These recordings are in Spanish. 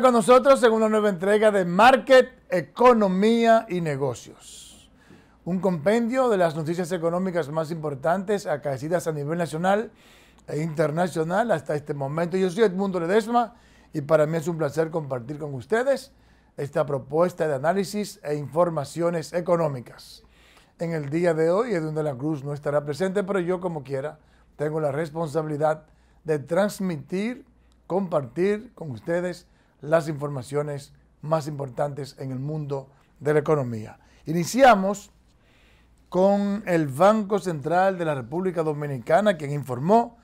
con nosotros en una nueva entrega de Market, Economía y Negocios. Un compendio de las noticias económicas más importantes acaecidas a nivel nacional e internacional hasta este momento. Yo soy Edmundo Ledesma y para mí es un placer compartir con ustedes esta propuesta de análisis e informaciones económicas. En el día de hoy, Edwin de la Cruz no estará presente, pero yo como quiera tengo la responsabilidad de transmitir compartir con ustedes las informaciones más importantes en el mundo de la economía. Iniciamos con el Banco Central de la República Dominicana, quien informó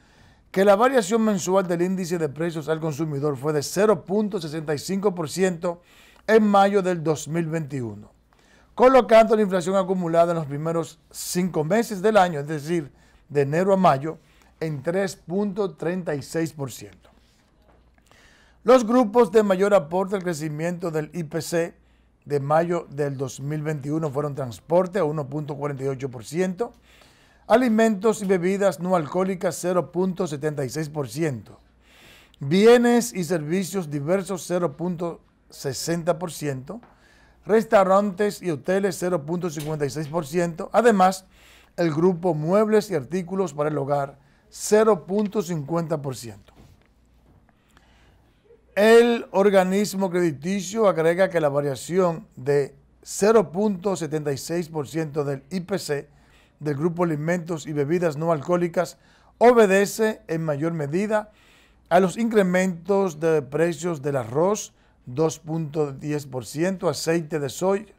que la variación mensual del índice de precios al consumidor fue de 0.65% en mayo del 2021, colocando la inflación acumulada en los primeros cinco meses del año, es decir, de enero a mayo, en 3.36%. Los grupos de mayor aporte al crecimiento del IPC de mayo del 2021 fueron transporte a 1.48%, alimentos y bebidas no alcohólicas 0.76%, bienes y servicios diversos 0.60%, restaurantes y hoteles 0.56%, además el grupo muebles y artículos para el hogar 0.50%. El organismo crediticio agrega que la variación de 0.76% del IPC del grupo alimentos y bebidas no alcohólicas obedece en mayor medida a los incrementos de precios del arroz 2.10%, aceite de soya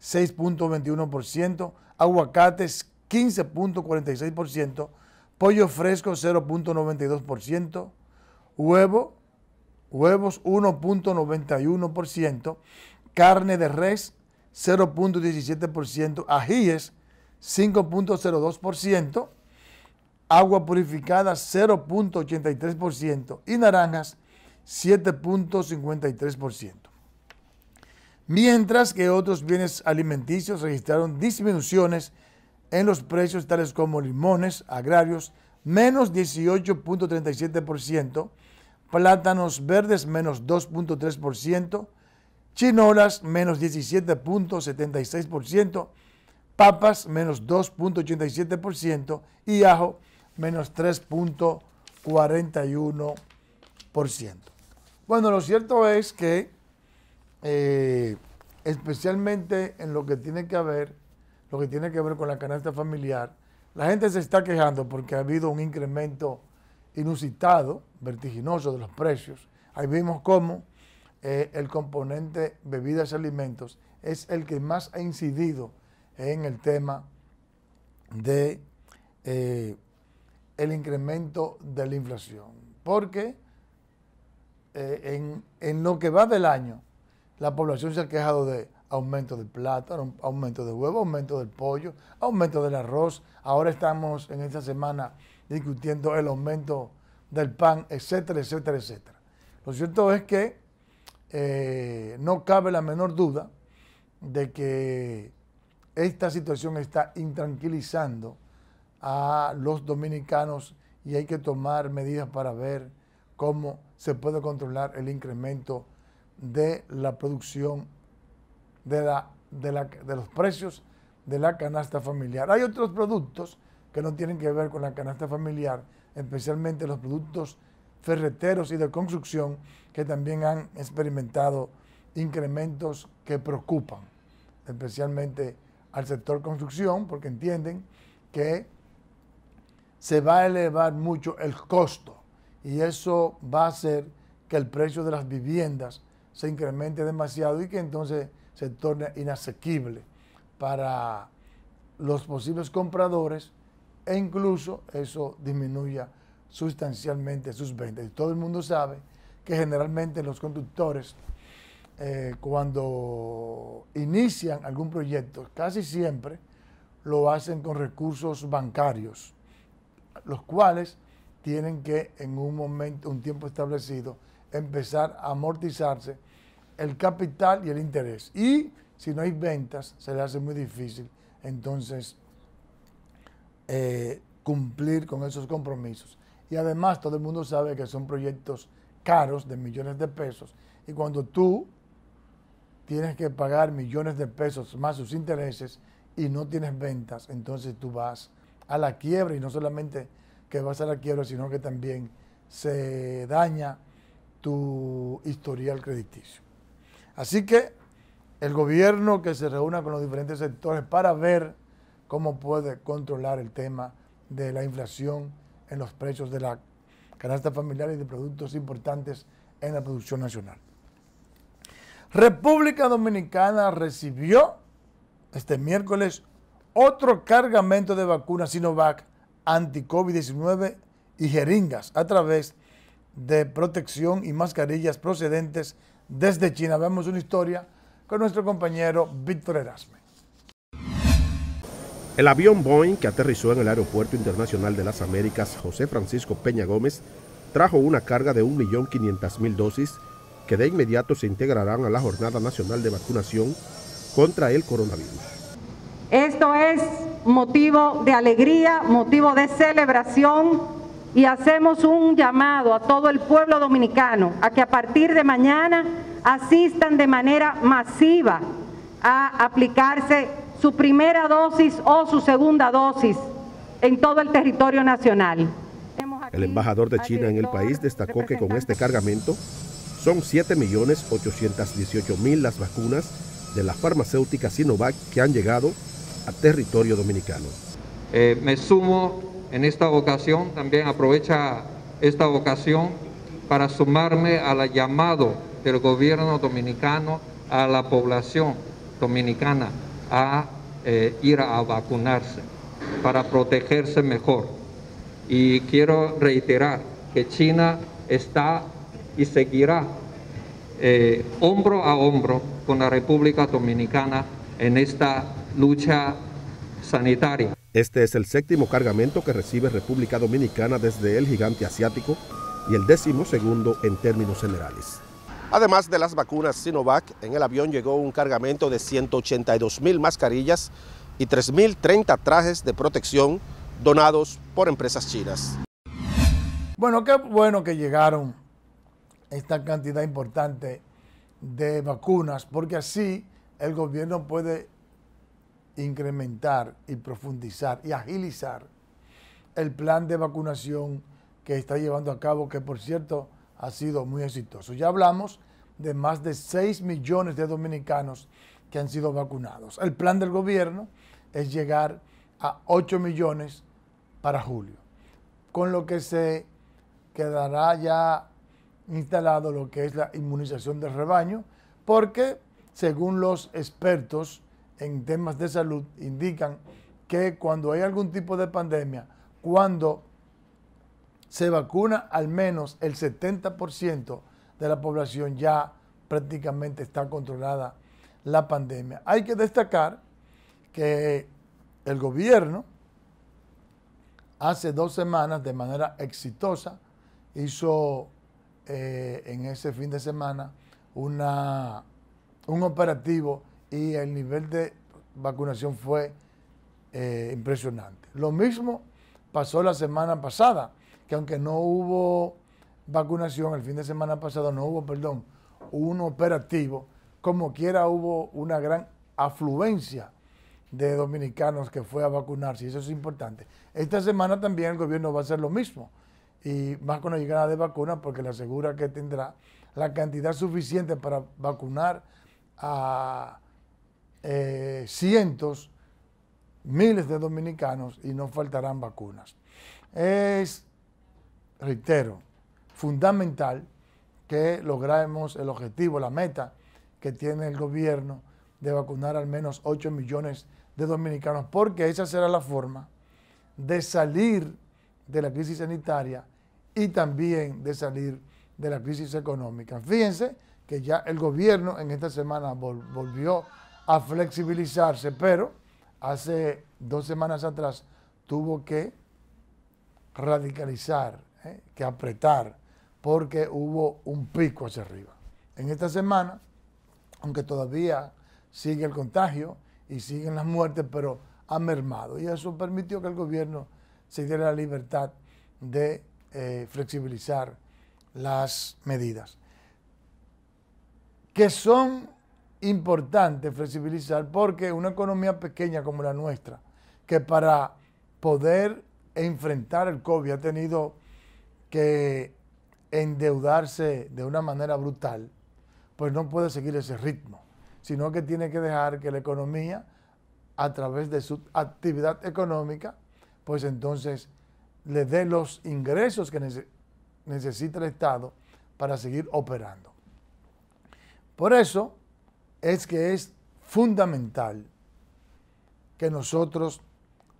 6.21%, aguacates 15.46%, pollo fresco 0.92%, huevo huevos 1.91%, carne de res 0.17%, ajíes 5.02%, agua purificada 0.83% y naranjas 7.53%. Mientras que otros bienes alimenticios registraron disminuciones en los precios tales como limones agrarios menos 18.37%, plátanos verdes menos 2.3%, chinolas menos 17.76%, papas menos 2.87% y ajo menos 3.41%. Bueno, lo cierto es que eh, especialmente en lo que tiene que ver, lo que tiene que ver con la canasta familiar, la gente se está quejando porque ha habido un incremento inusitado, vertiginoso de los precios. Ahí vimos cómo eh, el componente bebidas y alimentos es el que más ha incidido en el tema de eh, el incremento de la inflación. Porque eh, en, en, lo que va del año, la población se ha quejado de aumento del plátano, aumento de huevo, aumento del pollo, aumento del arroz. Ahora estamos en esta semana discutiendo el aumento del pan, etcétera, etcétera, etcétera. Lo cierto es que eh, no cabe la menor duda de que esta situación está intranquilizando a los dominicanos y hay que tomar medidas para ver cómo se puede controlar el incremento de la producción de, la, de, la, de los precios de la canasta familiar. Hay otros productos que no tienen que ver con la canasta familiar, especialmente los productos ferreteros y de construcción, que también han experimentado incrementos que preocupan, especialmente al sector construcción, porque entienden que se va a elevar mucho el costo y eso va a hacer que el precio de las viviendas se incremente demasiado y que entonces se torne inasequible para los posibles compradores e incluso eso disminuya sustancialmente sus ventas. Y todo el mundo sabe que generalmente los conductores, eh, cuando inician algún proyecto, casi siempre lo hacen con recursos bancarios, los cuales tienen que en un momento, un tiempo establecido, empezar a amortizarse el capital y el interés. Y si no hay ventas, se le hace muy difícil entonces eh, cumplir con esos compromisos. Y además todo el mundo sabe que son proyectos caros de millones de pesos. Y cuando tú tienes que pagar millones de pesos más sus intereses y no tienes ventas, entonces tú vas a la quiebra y no solamente que vas a la quiebra, sino que también se daña tu historial crediticio. Así que el gobierno que se reúna con los diferentes sectores para ver cómo puede controlar el tema de la inflación en los precios de la canasta familiar y de productos importantes en la producción nacional. República Dominicana recibió este miércoles otro cargamento de vacunas Sinovac anti-COVID-19 y jeringas a través de protección y mascarillas procedentes desde China. Vemos una historia con nuestro compañero Víctor Erasme. El avión Boeing que aterrizó en el Aeropuerto Internacional de las Américas José Francisco Peña Gómez trajo una carga de 1.500.000 dosis que de inmediato se integrarán a la Jornada Nacional de Vacunación contra el coronavirus. Esto es motivo de alegría, motivo de celebración y hacemos un llamado a todo el pueblo dominicano a que a partir de mañana asistan de manera masiva a aplicarse su primera dosis o su segunda dosis en todo el territorio nacional. El embajador de China en el país destacó que con este cargamento son 7.818.000 las vacunas de la farmacéutica Sinovac que han llegado a territorio dominicano. Eh, me sumo en esta ocasión, también aprovecha esta ocasión para sumarme al llamado del gobierno dominicano a la población dominicana a eh, ir a vacunarse para protegerse mejor. Y quiero reiterar que China está y seguirá eh, hombro a hombro con la República Dominicana en esta lucha sanitaria. Este es el séptimo cargamento que recibe República Dominicana desde el gigante asiático y el décimo segundo en términos generales. Además de las vacunas Sinovac, en el avión llegó un cargamento de 182 mil mascarillas y 3.030 trajes de protección donados por empresas chinas. Bueno, qué bueno que llegaron esta cantidad importante de vacunas, porque así el gobierno puede incrementar y profundizar y agilizar el plan de vacunación que está llevando a cabo, que por cierto ha sido muy exitoso. Ya hablamos de más de 6 millones de dominicanos que han sido vacunados. El plan del gobierno es llegar a 8 millones para julio, con lo que se quedará ya instalado lo que es la inmunización del rebaño, porque según los expertos en temas de salud indican que cuando hay algún tipo de pandemia, cuando se vacuna al menos el 70% de la población ya prácticamente está controlada la pandemia. Hay que destacar que el gobierno hace dos semanas de manera exitosa hizo eh, en ese fin de semana una, un operativo y el nivel de vacunación fue eh, impresionante. Lo mismo pasó la semana pasada, que aunque no hubo vacunación, el fin de semana pasado no hubo, perdón, un operativo, como quiera hubo una gran afluencia de dominicanos que fue a vacunarse, y eso es importante. Esta semana también el gobierno va a hacer lo mismo, y más con la llegada de vacunas, porque le asegura que tendrá la cantidad suficiente para vacunar a eh, cientos, miles de dominicanos y no faltarán vacunas. Es, reitero, fundamental que logremos el objetivo, la meta que tiene el gobierno de vacunar al menos 8 millones de dominicanos, porque esa será la forma de salir de la crisis sanitaria y también de salir de la crisis económica. Fíjense que ya el gobierno en esta semana volvió a flexibilizarse, pero hace dos semanas atrás tuvo que radicalizar, ¿eh? que apretar, porque hubo un pico hacia arriba. En esta semana, aunque todavía sigue el contagio y siguen las muertes, pero ha mermado. Y eso permitió que el gobierno se diera la libertad de eh, flexibilizar las medidas. Que son importantes flexibilizar porque una economía pequeña como la nuestra, que para poder enfrentar el COVID ha tenido que endeudarse de una manera brutal, pues no puede seguir ese ritmo, sino que tiene que dejar que la economía, a través de su actividad económica, pues entonces le dé los ingresos que necesita el Estado para seguir operando. Por eso es que es fundamental que nosotros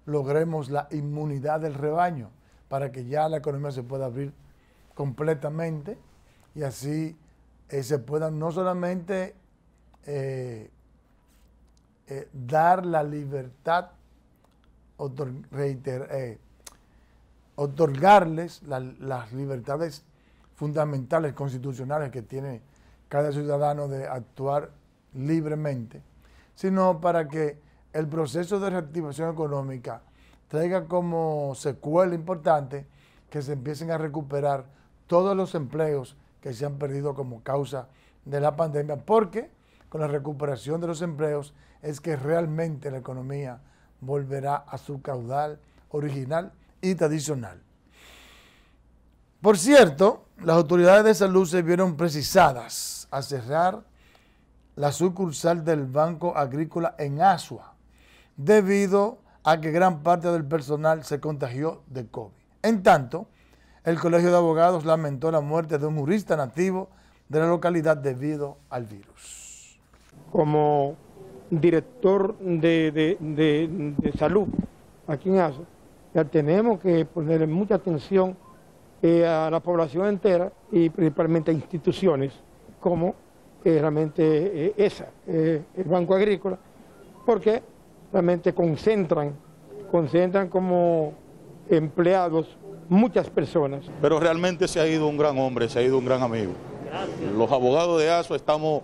logremos la inmunidad del rebaño para que ya la economía se pueda abrir completamente y así eh, se puedan no solamente eh, eh, dar la libertad, otorgarles las libertades fundamentales constitucionales que tiene cada ciudadano de actuar libremente, sino para que el proceso de reactivación económica traiga como secuela importante que se empiecen a recuperar todos los empleos que se han perdido como causa de la pandemia, porque con la recuperación de los empleos es que realmente la economía volverá a su caudal original y tradicional. Por cierto, las autoridades de salud se vieron precisadas a cerrar la sucursal del Banco Agrícola en Asua, debido a que gran parte del personal se contagió de COVID. En tanto, el Colegio de Abogados lamentó la muerte de un jurista nativo de la localidad debido al virus. Como director de, salud aquí en ASO, ya tenemos que poner mucha atención eh, a la población entera y principalmente a instituciones como eh, realmente eh, esa, el Banco Agrícola, porque realmente concentran, concentran como empleados muchas personas. Pero realmente se ha ido un gran hombre, se ha ido un gran amigo. Los abogados de ASO estamos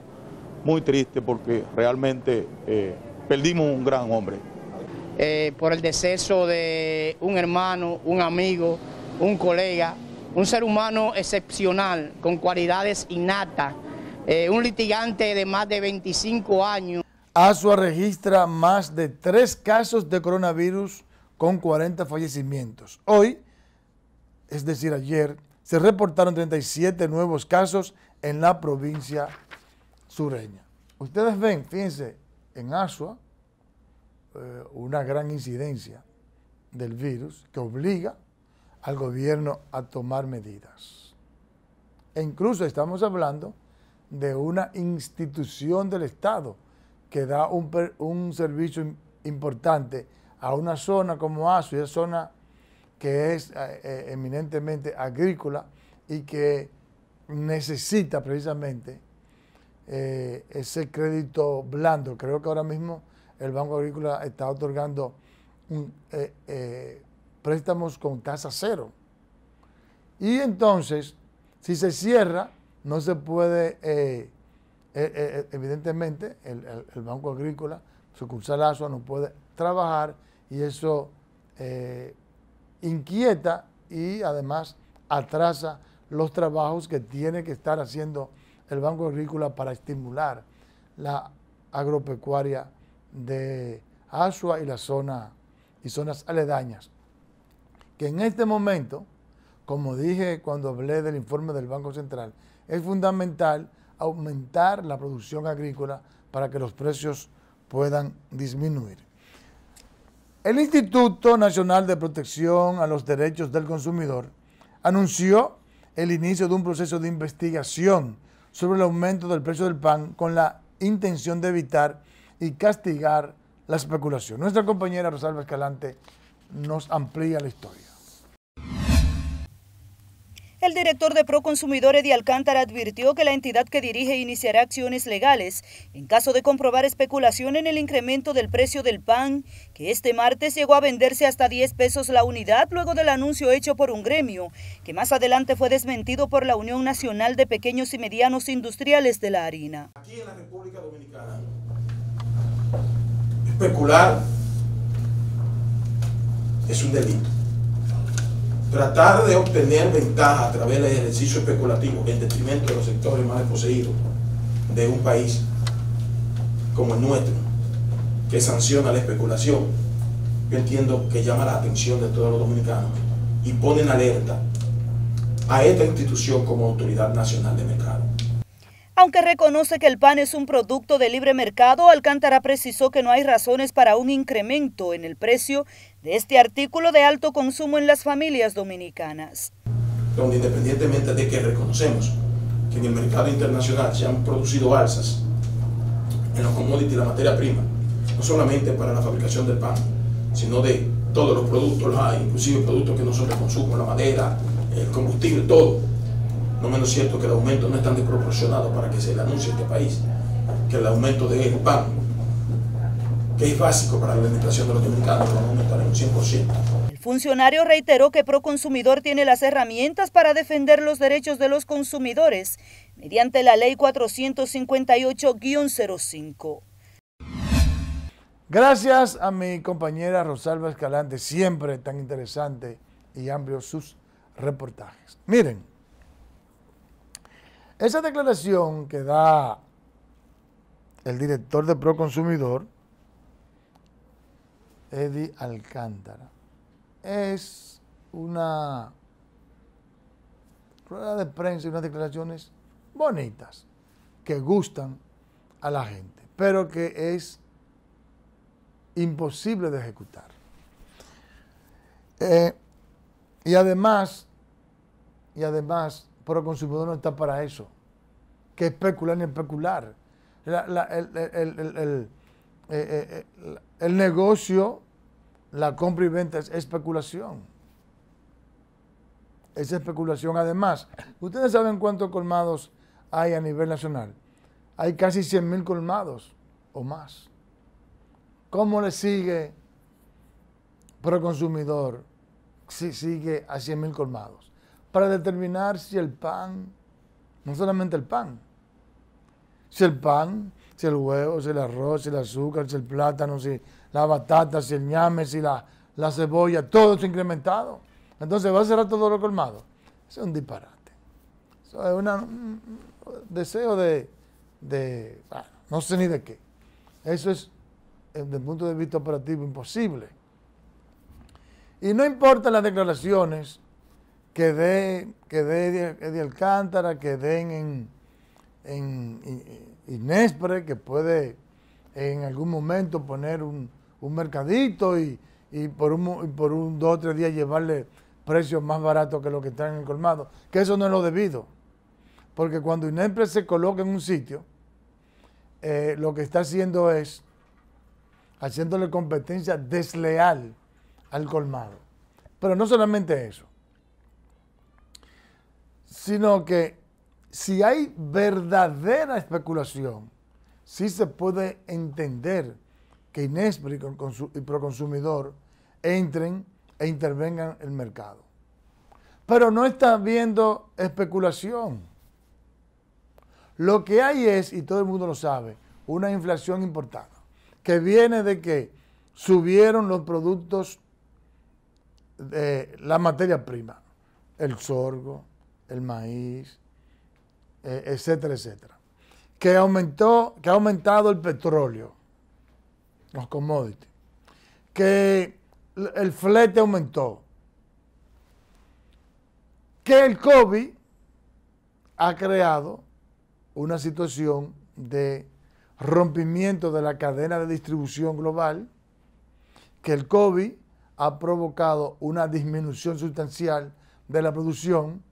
muy tristes porque realmente eh, perdimos un gran hombre. Eh, por el deceso de un hermano, un amigo, un colega, un ser humano excepcional, con cualidades innatas, eh, un litigante de más de 25 años. ASUA registra más de tres casos de coronavirus con 40 fallecimientos. Hoy, es decir, ayer, se reportaron 37 nuevos casos en la provincia sureña. Ustedes ven, fíjense, en Asua, eh, una gran incidencia del virus que obliga al gobierno a tomar medidas. E incluso estamos hablando de una institución del Estado que da un, un servicio importante a una zona como Asua, y es zona que es eh, eh, eminentemente agrícola y que necesita precisamente eh, ese crédito blando. Creo que ahora mismo el Banco Agrícola está otorgando préstamos con tasa cero. Y entonces, si se cierra, no se puede, evidentemente, el, Banco Agrícola, sucursal ASUA, no puede trabajar y eso inquieta y además atrasa los trabajos que tiene que estar haciendo el Banco Agrícola para estimular la agropecuaria de Asua y la zona y zonas aledañas. Que en este momento, como dije cuando hablé del informe del Banco Central, es fundamental aumentar la producción agrícola para que los precios puedan disminuir. El Instituto Nacional de Protección a los Derechos del Consumidor anunció el inicio de un proceso de investigación sobre el aumento del precio del pan con la intención de evitar y castigar la especulación. Nuestra compañera Rosalba Escalante nos amplía la historia. El director de Proconsumidor Eddie Alcántara advirtió que la entidad que dirige iniciará acciones legales en caso de comprobar especulación en el incremento del precio del pan, que este martes llegó a venderse hasta 10 pesos la unidad luego del anuncio hecho por un gremio, que más adelante fue desmentido por la Unión Nacional de Pequeños y Medianos Industriales de la Harina. Aquí en la República Dominicana, especular es un delito tratar de obtener ventaja a través del ejercicio especulativo en detrimento de los sectores más desposeídos de un país como el nuestro, que sanciona la especulación, yo entiendo que llama la atención de todos los dominicanos y pone en alerta a esta institución como autoridad nacional de mercado. Aunque reconoce que el pan es un producto de libre mercado, Alcántara precisó que no hay razones para un incremento en el precio de este artículo de alto consumo en las familias dominicanas. Donde independientemente de que reconocemos que en el mercado internacional se han producido alzas en los commodities, la materia prima, no solamente para la fabricación del pan, sino de todos los productos, inclusive productos que no son de consumo, la madera, el combustible, todo no menos cierto que el aumento no es tan desproporcionado para que se le anuncie a este país, que el aumento del pan, que es básico para la alimentación de los dominicanos, va a aumentar en un 100%. El funcionario reiteró que Proconsumidor tiene las herramientas para defender los derechos de los consumidores mediante la ley 458-05. Gracias a mi compañera Rosalba Escalante, siempre tan interesante y amplio sus reportajes. Miren, esa declaración que da el director de Proconsumidor, Eddie Alcántara, es una rueda de prensa y unas declaraciones bonitas que gustan a la gente, pero que es imposible de ejecutar. Eh, y además, y además, pero el consumidor no está para eso. Que especular ni especular. El, el, negocio, la compra y venta es especulación. Es especulación. Además, ¿ustedes saben cuántos colmados hay a nivel nacional? Hay casi 100 mil colmados o más. ¿Cómo le sigue pro consumidor si sigue a 100 mil colmados? Para determinar si el pan, no solamente el pan, si el pan, si el huevo, si el arroz, si el azúcar, si el plátano, si la batata, si el ñame, si la, cebolla, todo es incrementado. Entonces va a cerrar todo lo colmado. Eso es un disparate. Eso es un deseo de, de no sé ni de qué. Eso es, desde el punto de vista operativo, imposible. Y no importan las declaraciones que dé que de Alcántara, que den en, en, Inespre, que puede en algún momento poner un, mercadito y, por un, por un dos o tres días llevarle precios más baratos que lo que están en el colmado, que eso no es lo debido. Porque cuando Inespre se coloca en un sitio, eh, lo que está haciendo es haciéndole competencia desleal al colmado. Pero no solamente eso sino que si hay verdadera especulación, sí se puede entender que Inespre y Proconsumidor entren e intervengan en el mercado. Pero no está habiendo especulación. Lo que hay es, y todo el mundo lo sabe, una inflación importada, que viene de que subieron los productos, de la materia prima, el sorgo, el maíz, eh, etcétera, etcétera. Que, aumentó, que ha aumentado el petróleo, los commodities, que el flete aumentó, que el COVID ha creado una situación de rompimiento de la cadena de distribución global, que el COVID ha provocado una disminución sustancial de la producción,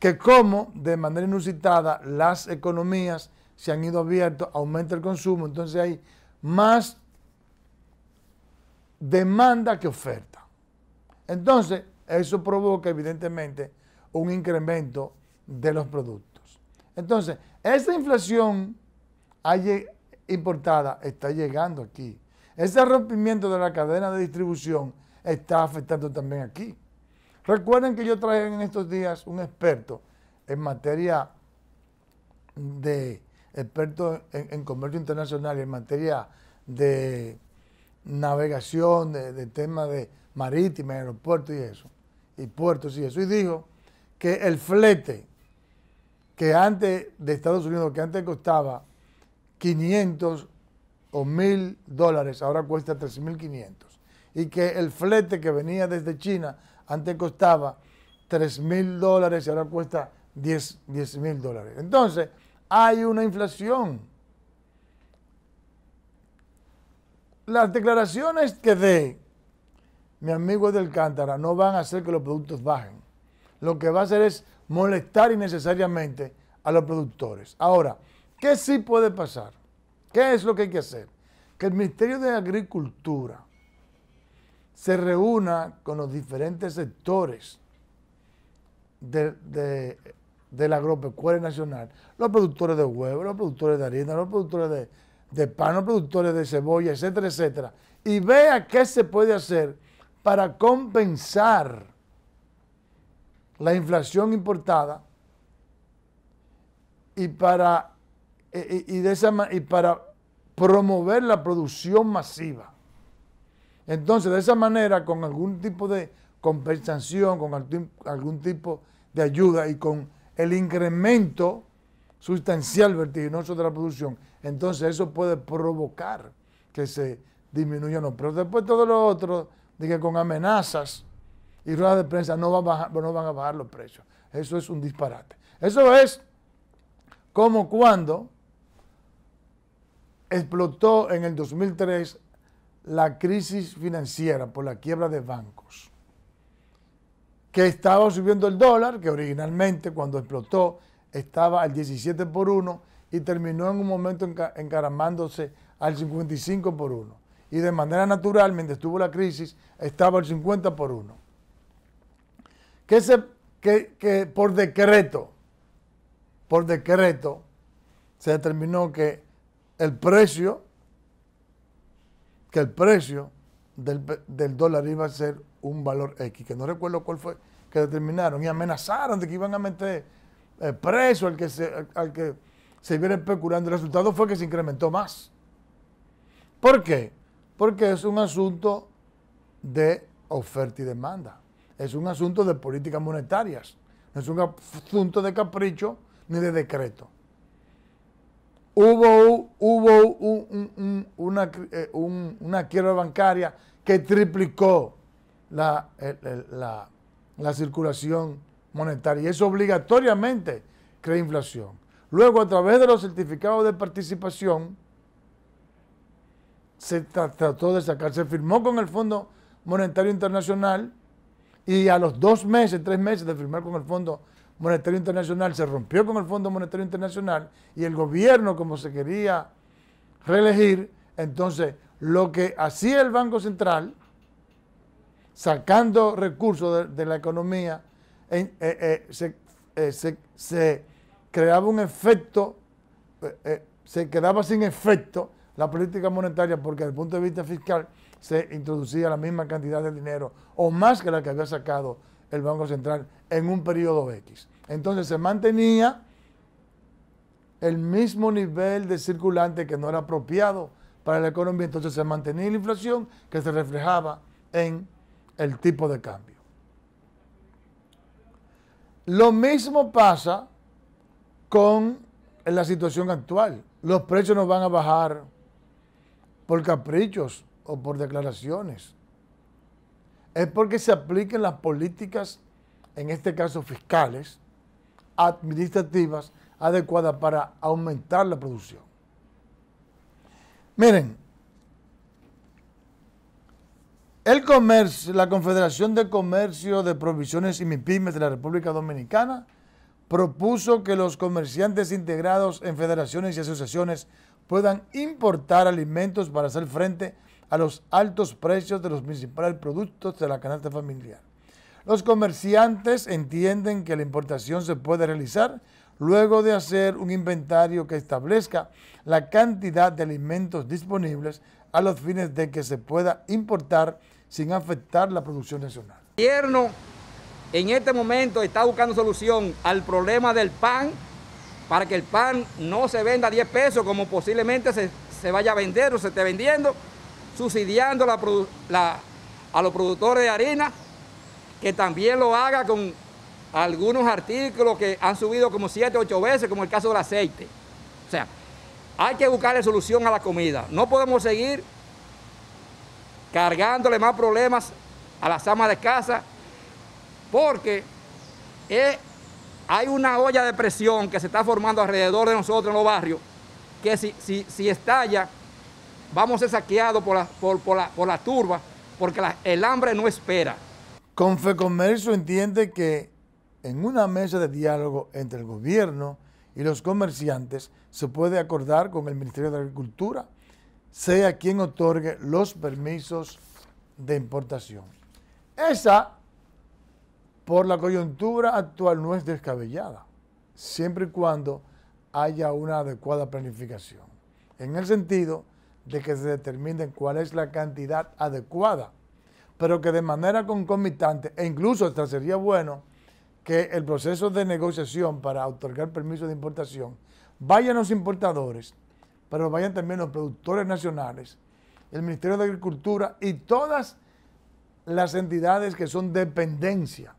que como de manera inusitada las economías se han ido abiertos, aumenta el consumo, entonces hay más demanda que oferta. Entonces, eso provoca evidentemente un incremento de los productos. Entonces, esa inflación importada está llegando aquí. Ese rompimiento de la cadena de distribución está afectando también aquí. Recuerden que yo traje en estos días un experto en materia de experto en, comercio internacional y en materia de navegación, de, temas de marítima, aeropuertos y eso. y puertos y eso, y dijo que el flete que antes de Estados Unidos, que antes costaba 500 o 1000 dólares, ahora cuesta 3.500. Y que el flete que venía desde China antes costaba 3.000 dólares y ahora cuesta 10 mil dólares. Entonces, hay una inflación. Las declaraciones que dé mi amigo del Cántara no van a hacer que los productos bajen. Lo que va a hacer es molestar innecesariamente a los productores. Ahora, ¿qué sí puede pasar? ¿Qué es lo que hay que hacer? Que el Ministerio de Agricultura se reúna con los diferentes sectores de, de, la agropecuaria nacional, los productores de huevos, los productores de harina, los productores de, de pan, los productores de cebolla, etcétera, etcétera, y vea qué se puede hacer para compensar la inflación importada y para, esa, y para promover la producción masiva. Entonces, de esa manera, con algún tipo de compensación, con algún tipo de ayuda y con el incremento sustancial vertiginoso de la producción, entonces eso puede provocar que se disminuya no. Pero después todo lo otro, de que con amenazas y ruedas de prensa no, no van a bajar los precios. Eso es un disparate. Eso es como cuando explotó en el 2003 la crisis financiera por la quiebra de bancos, que estaba subiendo el dólar, que originalmente cuando explotó estaba al 17 por 1 y terminó en un momento encaramándose al 55 por 1. Y de manera natural, mientras estuvo la crisis, estaba al 50 por 1. Que, se, que, que por decreto, por decreto, se determinó que el precio, que el precio del, dólar iba a ser un valor X, que no recuerdo cuál fue, que determinaron y amenazaron de que iban a meter eh, preso al que se, al que se viene especulando. El resultado fue que se incrementó más. ¿Por qué? Porque es un asunto de oferta y demanda. Es un asunto de políticas monetarias. Es un asunto de capricho ni de decreto. Hubo, hubo una, eh, una, quiebra bancaria que triplicó la, la, circulación monetaria y eso obligatoriamente crea inflación. Luego, a través de los certificados de participación, se trató de sacar, se firmó con el Fondo Monetario Internacional y a los dos meses, tres meses de firmar con el Fondo Monetario Internacional se rompió con el Fondo Monetario Internacional y el gobierno, como se quería reelegir, entonces lo que hacía el Banco Central, sacando recursos de, la economía, eh, eh, eh, se, creaba un efecto, se quedaba sin efecto la política monetaria porque desde el punto de vista fiscal se introducía la misma cantidad de dinero o más que la que había sacado el Banco Central en un periodo X. Entonces se mantenía el mismo nivel de circulante que no era apropiado para la economía, entonces se mantenía la inflación que se reflejaba en el tipo de cambio. Lo mismo pasa con la situación actual. Los precios no van a bajar por caprichos o por declaraciones es porque se apliquen las políticas, en este caso fiscales, administrativas, adecuadas para aumentar la producción. Miren, el comercio, la Confederación de Comercio de Provisiones y MIPIMES de la República Dominicana propuso que los comerciantes integrados en federaciones y asociaciones puedan importar alimentos para hacer frente a a los altos precios de los principales productos de la canasta familiar. Los comerciantes entienden que la importación se puede realizar luego de hacer un inventario que establezca la cantidad de alimentos disponibles a los fines de que se pueda importar sin afectar la producción nacional. El gobierno en este momento está buscando solución al problema del pan para que el pan no se venda a 10 pesos como posiblemente se, se vaya a vender o se esté vendiendo subsidiando a los productores de harina que también lo haga con algunos artículos que han subido como siete, ocho veces, como el caso del aceite. O sea, hay que buscarle solución a la comida. No podemos seguir cargándole más problemas a las amas de casa porque hay una olla de presión que se está formando alrededor de nosotros en los barrios que si, si, estalla vamos a ser saqueados por la, por, la, por la turba porque el hambre no espera. Confecomercio entiende que en una mesa de diálogo entre el gobierno y los comerciantes se puede acordar con el Ministerio de Agricultura, sea quien otorgue los permisos de importación. Esa, por la coyuntura actual, no es descabellada, siempre y cuando haya una adecuada planificación, en el sentido de que se determine cuál es la cantidad adecuada, pero que de manera concomitante, e incluso hasta sería bueno que el proceso de negociación para otorgar permiso de importación vayan los importadores, pero vayan también los productores nacionales, el Ministerio de Agricultura y todas las entidades que son dependencia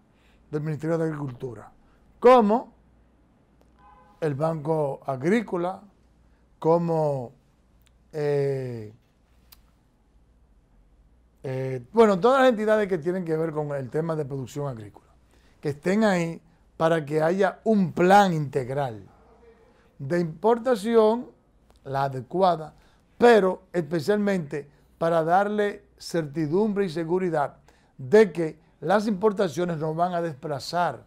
del Ministerio de Agricultura, como el Banco Agrícola, como, eh, eh, bueno, todas las entidades que tienen que ver con el tema de producción agrícola que estén ahí para que haya un plan integral de importación, la adecuada, pero especialmente para darle certidumbre y seguridad de que las importaciones no van a desplazar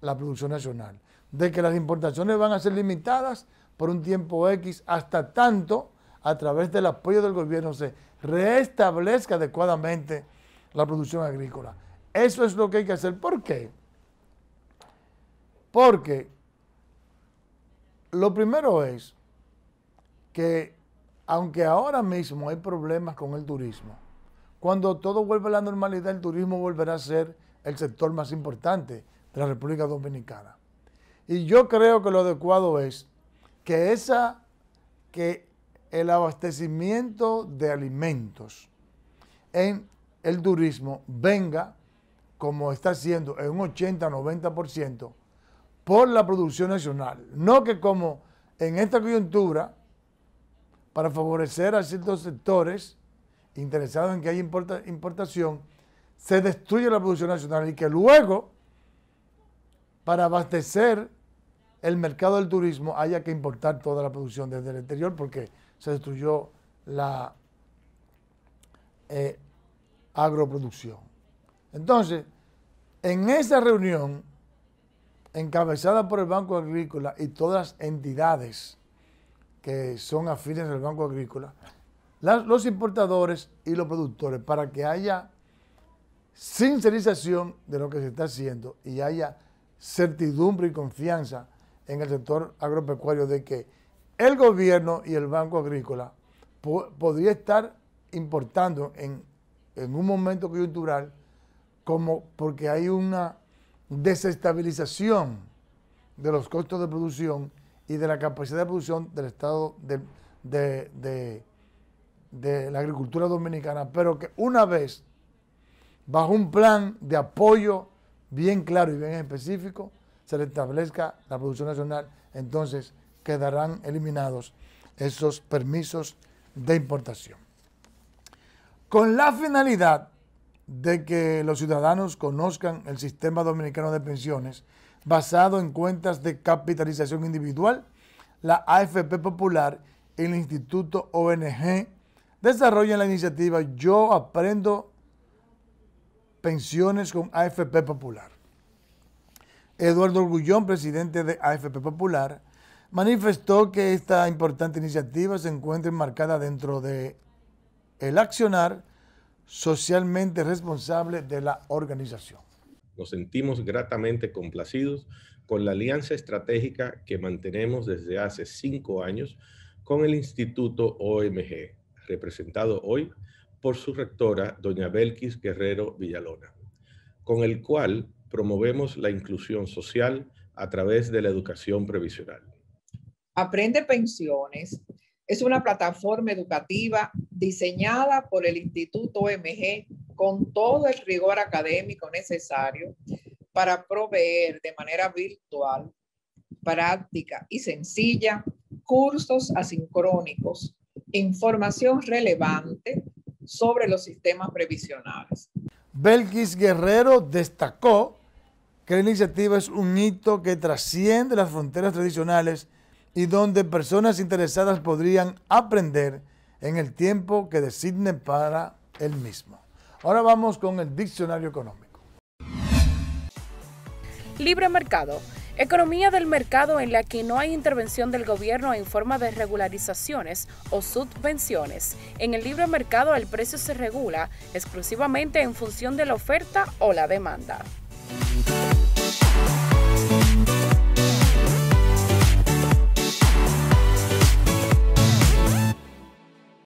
la producción nacional, de que las importaciones van a ser limitadas por un tiempo X hasta tanto a través del apoyo del gobierno se restablezca adecuadamente la producción agrícola. Eso es lo que hay que hacer. ¿Por qué? Porque lo primero es que aunque ahora mismo hay problemas con el turismo, cuando todo vuelva a la normalidad, el turismo volverá a ser el sector más importante de la República Dominicana. Y yo creo que lo adecuado es que esa que el abastecimiento de alimentos en el turismo venga como está haciendo en un 80-90% por la producción nacional. No que como en esta coyuntura, para favorecer a ciertos sectores interesados en que haya importación, se destruye la producción nacional y que luego, para abastecer el mercado del turismo, haya que importar toda la producción desde el exterior porque se destruyó la eh, agroproducción. Entonces, en esa reunión encabezada por el Banco Agrícola y todas las entidades que son afines al Banco Agrícola, los importadores y los productores, para que haya sincerización de lo que se está haciendo y haya certidumbre y confianza en el sector agropecuario de que el gobierno y el Banco Agrícola podría estar importando en, un momento coyuntural como porque hay una desestabilización de los costos de producción y de la capacidad de producción del Estado de, de, la agricultura dominicana, pero que una vez, bajo un plan de apoyo bien claro y bien específico, se establezca la producción nacional, entonces quedarán eliminados esos permisos de importación. Con la finalidad de que los ciudadanos conozcan el sistema dominicano de pensiones basado en cuentas de capitalización individual, la AFP Popular y el Instituto ONG desarrollan la iniciativa Yo Aprendo Pensiones con AFP Popular. Eduardo Orgullón, presidente de AFP Popular, manifestó que esta importante iniciativa se encuentra enmarcada dentro de el accionar socialmente responsable de la organización. Nos sentimos gratamente complacidos con la alianza estratégica que mantenemos desde hace cinco años con el Instituto OMG, representado hoy por su rectora, doña Belkis Guerrero Villalona, con el cual promovemos la inclusión social a través de la educación previsional. Aprende Pensiones es una plataforma educativa diseñada por el Instituto OMG con todo el rigor académico necesario para proveer de manera virtual, práctica y sencilla cursos asincrónicos, información relevante sobre los sistemas previsionales. Belkis Guerrero destacó que la iniciativa es un hito que trasciende las fronteras tradicionales y donde personas interesadas podrían aprender en el tiempo que designen para el mismo. Ahora vamos con el diccionario económico. Libre mercado. Economía del mercado en la que no hay intervención del gobierno en forma de regularizaciones o subvenciones. En el libre mercado el precio se regula exclusivamente en función de la oferta o la demanda.